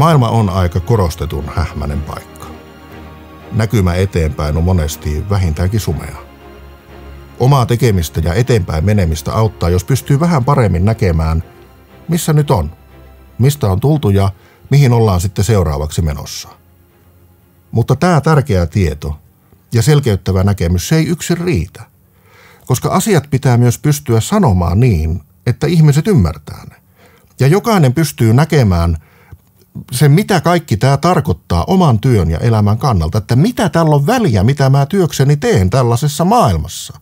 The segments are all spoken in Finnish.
Maailma on aika korostetun hähmänen paikka. Näkymä eteenpäin on monesti vähintäänkin sumea. Omaa tekemistä ja eteenpäin menemistä auttaa, jos pystyy vähän paremmin näkemään, missä nyt on, mistä on tultu ja mihin ollaan sitten seuraavaksi menossa. Mutta tämä tärkeä tieto ja selkeyttävä näkemys se ei yksin riitä, koska asiat pitää myös pystyä sanomaan niin, että ihmiset ymmärtää ne. Ja jokainen pystyy näkemään se, mitä kaikki tämä tarkoittaa oman työn ja elämän kannalta, että mitä tällä on väliä, mitä mä työkseni teen tällaisessa maailmassa.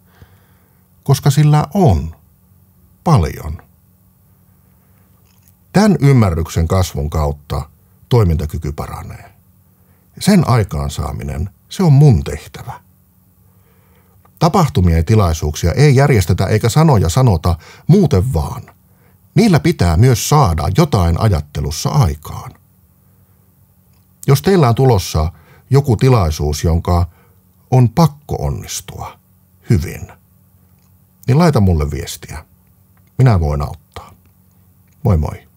Koska sillä on paljon. Tämän ymmärryksen kasvun kautta toimintakyky paranee. Sen aikaansaaminen, se on mun tehtävä. Tapahtumia ja tilaisuuksia ei järjestetä eikä sanoja sanota muuten vaan. Niillä pitää myös saada jotain ajattelussa aikaan. Jos teillä on tulossa joku tilaisuus, jonka on pakko onnistua hyvin, niin laita mulle viestiä. Minä voin auttaa. Moi moi.